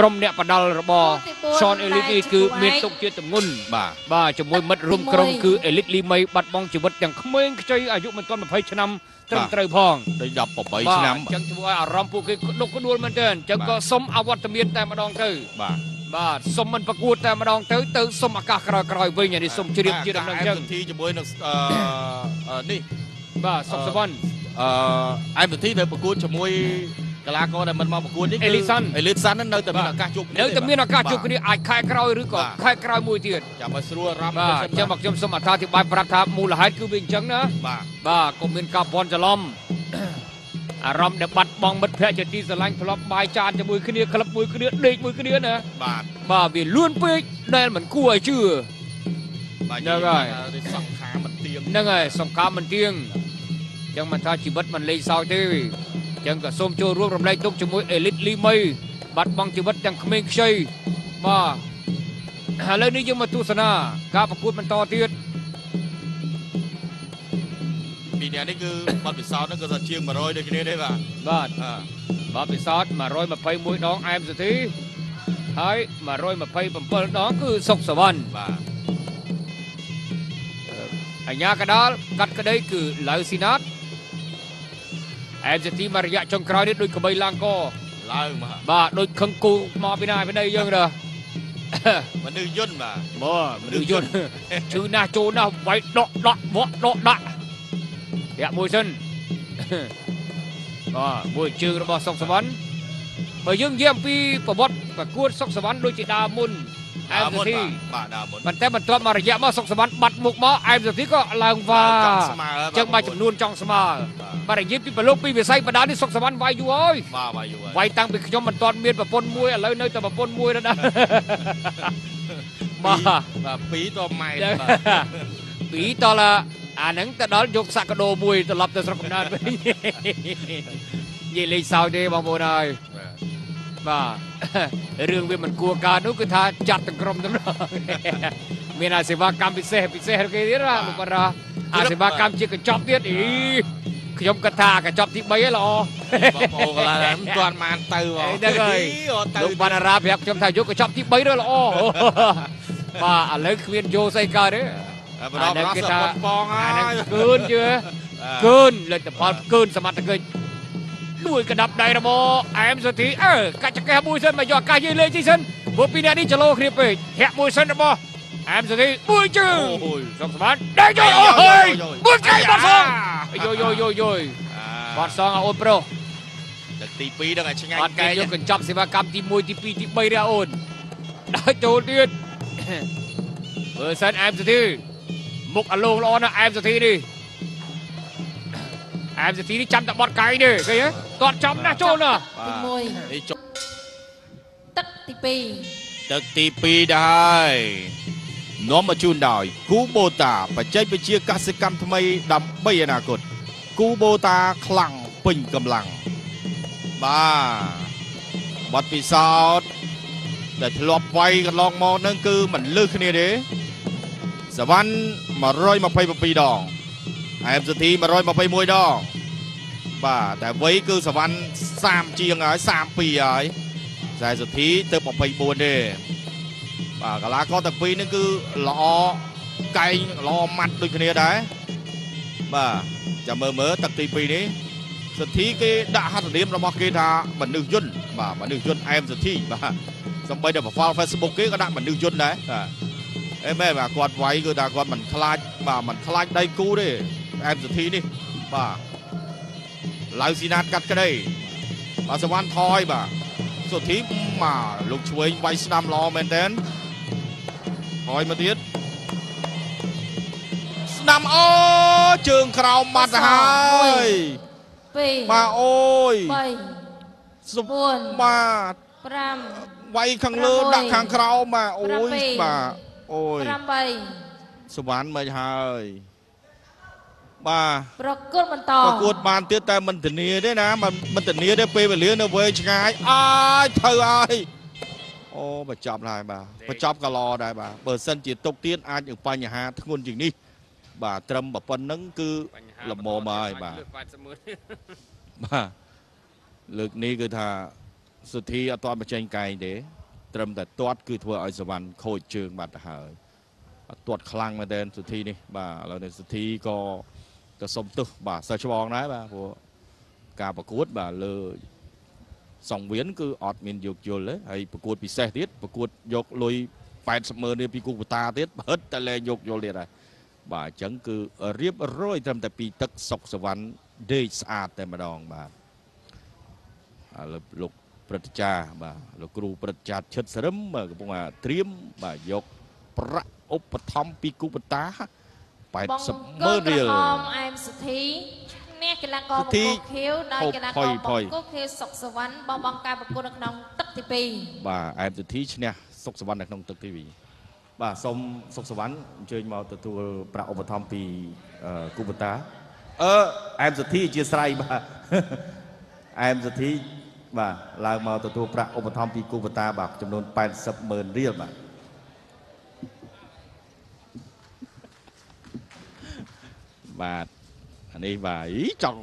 ក្រុមអ្នកបដាល់របស់ Sean Elite នេះគឺមានទុកជាទម្ងន់បាទបាទជាមួយមិត្តរួមក្រុមគឺ Elite Lee Mei បាត់បង់ជីវិតទាំងក្មេងខ្ចីអាយុមិនទាន់20ឆ្នាំត្រឹមត្រូវផងដូច18បាទឆ្នាំអញ្ចឹងធ្វើឲ្យអារម្មណ៍ពួកគេក្តុកក្តួលមែនទែនអញ្ចឹងក៏សុំអវត្តមានតែម្ដងទៅបាទបាទសុំមិនប្រកួតតែម្ដងទៅទៅសុំឱកាសក្រោយក្រោយៗវិញអានេះសុំជ្រាបជាដំណឹងអញ្ចឹងទីជាមួយនឹងអឺអឺនេះបាទសុកសវណ្ណអឺអែមទីទៅប្រកួតជាមួយ កីឡាករដែលមិនមកប្រកួតនេះ Elitsan អេលីសាននៅតែមានឱកាសជួបនៅតែមានឱកាសជួបគ្នាអាចខែក្រោយឬក៏បាទខែក្រោយមួយទៀតចាំឲ្យស្រួលអារម្មណ៍បាទអញ្ចឹងមកខ្ញុំសូមអត្ថាធិប្បាយប្រាប់ថាមូលហេតុគឺវាអញ្ចឹងណាបាទបាទកុំមានការបន់ច្រឡំអារម្មណ៍ដែលបាត់បង់មិត្តភ័ក្តិជាទីស្រឡាញ់ធ្លាប់បាយចានជាមួយគ្នាក្លឹបមួយគ្នាដេកមួយគ្នាណាបាទបាទវាលឿនពេកដែលមិនគួរឲ្យជឿបាទហ្នឹងហើយនិយាយថាសង្ខារមិនទៀងហ្នឹងហើយសង្ការមិនទៀងអញ្ចឹងមិនថាជីវិតមិនលេងសើចទេអញ្ចឹងក៏សូមចូលរួមរំលែកទុកជាមួយអេលីតលីមីបាត់បង់ជីវិតទាំងក្មេងខ្ចីបាទឥឡូវនេះយើងមកទស្សនាការប្រកួតបន្តទៀតពីរនាក់នេះគឺបាត់ពិសោធន៍ហ្នឹងគឺថាជាង100ដូចគ្នាទេបាទបាទអឺបាទពិសោធន៍121ដងអែមសធីហើយ127ដងគឺសុកសវណ្ណបាទអញ្ញាកដាលកាត់ក្តីគឺឡៅស៊ីណាត អែមសធីមករយៈចុងក្រោយនេះដូចក្បីឡើងកឡើងមកបាទដូចខឹងគូមកពីណាពីណីយើងទៅមនុស្សយន្តបាទមកមនុស្សយន្តឈឺណាស់ចូលណាស់វាយដកដកវក់ដកដាក់រាក់មួយសិនបាទមួយជើងរបស់សុកសវណ្ណបើយើងនិយាយអំពីប្រវត្តិប្រកួតសុកសវណ្ណដូចជាដើមមុន អែមសធីបាទដើមមុនប៉ុន្តែបន្ទាប់មករយៈមកសុកសវណ្ណបាត់មុខមកអែមសធីក៏ឡើងវ៉ាចង់ស្មើអញ្ចឹងមកចំនួនចង់ស្មើបាទបាទនិយាយពីប្រឡូកពីវិស័យបដានេះសុកសវណ្ណវាយយូរហើយបាទបាទយូរហើយវាយតាំងពីខ្ញុំមិនទាន់មានប្រពន្ធមួយឥឡូវនៅតែប្រពន្ធមួយដល់បាទបាទពីរតម៉ែចឹងបាទពីតលអាហ្នឹងទៅដល់យកសក្កដោមួយត្រឡប់ទៅស្រុកកំណើតវិញនិយាយលេងសើចទេបងប្អូនហើយ បាទរឿងវាមិនគួរកើតនោះគឺថាចាត់ទាំងក្រុមទាំងនោះមានអាសេវាកម្មពិសេសពិសេសគេទៀតណាលោកគាត់ថាអាសេវាកម្មជាកញ្ចប់ទៀតអីខ្ញុំគិតថាកញ្ចប់ទី3ឯងល្អបងប្អូនកន្លែងមិនទាន់បានទៅបងអីហ្នឹងហើយទៅលោកបានអារាប្រាប់ខ្ញុំថាយកកញ្ចប់ទី3ទៅល្អបាទឥឡូវគ្មានយោស្អីកើតទេបដរស់សប៉ុនបងហើអាហ្នឹងយកើនជឿកើនលទ្ធផលកើនសមត្ថកិច្ច ដួយកដាប់ដៃរបស់អែមសុធីអើកាច់ចកេះមួយសិនមកយកអាកាសយាយលេងទីសិនពួកពីរអ្នកនេះចលោគ្នាពេកធាក់មួយសិនរបស់អែមសុធីមួយជើងអូយសុកសម្បត្តិដេកចូលអូយមួយកៃបាត់សងយោយោយោយោបាត់សងអូនប្រុសទឹកទី2ហ្នឹងឲ្យឆ្ងាញ់បាត់កែគេយកកញ្ចប់សេវាកម្មទី1ទី2ទី3ដែរអូនដើរចូលទៀតបើសិនអែមសុធីមុខអាឡងល្អណាស់អែមសុធីនេះ អែមសុធីនេះចាំតែបត់កៃទេឃើញទេតត់ចំណាស់ចូលណាទីនេះចុះ1ទឹកទី2ទឹកទី2ដែរនាំមកជូនដោយគូបូតាបច្ចេកវិទ្យាកសិកម្មថ្មីដើម្បីអនាគតគូបូតាខ្លាំងពេញកម្លាំងបាទបាត់ពិសោធន៍ដែលធ្លាប់វាយកន្លងមកហ្នឹងគឺមិនលឺគ្នាទេសវណ្ណ127ដង អែមសធី121ដងបាទតែវ័យគឺសវណ្ណ30ជាងហើយ32ហើយខ្សែសុធីទៅ24ទេបាទកីឡាករទាំងពីរនេះគឺល្អកែងល្អម៉ាត់ដូចគ្នាដែរបាទចាំមើលមើលទឹកទី2នេះសុធីគេដាក់ហត្ថនាមរបស់គេថាមនុស្សយន្តបាទមនុស្សយន្តអែមសុធីបាទសំបីតែ profile Facebook គេក៏ដាក់មនុស្សយន្តដែរបាទអេមែនបាទគាត់វាយគឺថាគាត់មិនខ្លាចបាទមិនខ្លាចដៃគូទេ អែមសុធីនេះបាទឡៅស៊ីណាតកាត់ក្តីបាទសវណ្ណថយបាទសុធីមកលោកឆ្វេងវាយស្ដាំល្អមែនតើហើយមកទៀតស្ដាំអូជើងក្រោមបាត់ទៅហើយ2បាទអូយ3សុប4បាទ5វាយខាងលើ6ដាក់ខាងក្រោមបាទអូយ7បាទអូយ8សវណ្ណមិនហើយ បាទប្រកួតបន្តប្រកួតបានទៀតតែមិនធានាទេណាមិនមិនធានាទេពេលវេលានៅវែងឆ្ងាយអាយទៅហើយអូបញ្ចប់ហើយបាទបញ្ចប់ក៏ល្អដែរបាទបើសិនជាຕົកទៀតអាចនឹងបញ្ហាធ្ងន់ជាងនេះ បាទត្រឹមប៉ុណ្្នឹងគឺល្មមហើយបាទបាទលើកនេះគឺថាសុធីអត់ទាន់បញ្ចេញកែងទេ ត្រឹមតែទាត់គឺធ្វើឲ្យសវណ្ណខូចជើងបាត់ទៅហើយអត់ទាត់ខ្លាំងមែនទែនសុធីនេះបាទឥឡូវនេះសុធីក៏ ទៅសុំទោសបាទសិស្សច្បងដែរបាទព្រោះការប្រកួតបាទលើសង្វៀនគឺអត់មានយោគយល់ទេហើយប្រកួតពិសេសទៀតប្រកួតយកលុយ80ម៉ឺនរៀលពីគូបតាទៀតបើហិតតែលែងយកយល់ទៀតហើយបាទអញ្ចឹងគឺរៀបរយត្រឹមតែពីទឹកសុកសវណ្ណដេកស្អាតតែម្ដងបាទឥឡូវលោកព្រឹទ្ធាចារ្យបាទលោកគ្រូព្រឹទ្ធាចារ្យឈិតសរឹមបាទកំពុងតែត្រៀមបាទយកប្រាក់ឧបត្ថម្ភពីគូបតាបង 80កូម៉ឺននក្ររៀលហមអែមសុធីឈ្នះកីឡាករសុបធីង្គោលខៀវដោយកីឡាកផុរយបផុយង្គោលខៀវសុកសវណ្ណបោះបង់ការប្រកួតនៅក្នុងទឹកទី2បាទអែមសុធីឈ្នះសុកសវណ្ណនៅក្នុងទឹកទីវីបាទសូមសុកសវណ្ណអញ្ជើញមកទទួលប្រាក់ឧបត្ថម្ភពីអឺគូបតាអឺអែមសុធីអធិស្ឋានបាទអែមសុធីបាទឡើងមកទទួលប្រាក់ឧបត្ថម្ភពីគូបតាបាទចំនួន80ម៉ឺនរៀលបាទ បាទអានេះបាទអីចង់